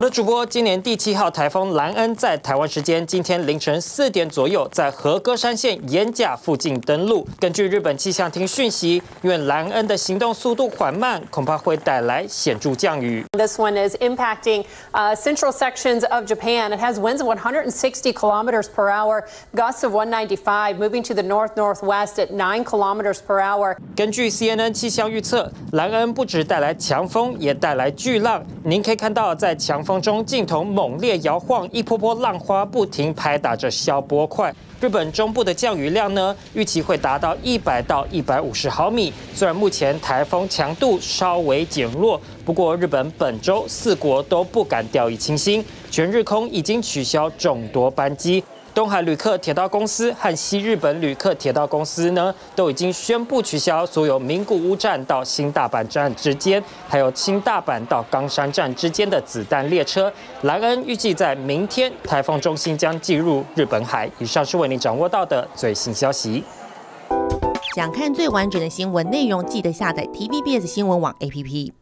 我的主播，今年第七号台风兰恩在台湾时间今天凌晨四点左右，在和歌山县岩甲附近登陆。根据日本气象厅讯息，因为兰恩的行动速度缓慢，恐怕会带来显著降雨。This one is impacting uh, central sections of Japan. It has winds of 160 kilometers per hour, gusts of 195, moving to the north northwest at 9 kilometers per hour. 根据 CNN 气象预测，兰恩不止带来强风，也带来巨浪。您可以看到，在强风中，镜头猛烈摇晃，一波波浪花不停拍打着消波块。日本中部的降雨量呢，预期会达到一百到一百五十毫米。虽然目前台风强度稍微减弱，不过日本本周四国都不敢掉以轻心，全日空已经取消众多班机。东海旅客铁道公司和西日本旅客铁道公司呢，都已经宣布取消所有名古屋站到新大阪站之间，还有新大阪到冈山站之间的子弹列车。莱恩预计在明天台风中心将进入日本海。以上是为您掌握到的最新消息。想看最完整的新闻内容，记得下载 TVBS 新闻网 APP。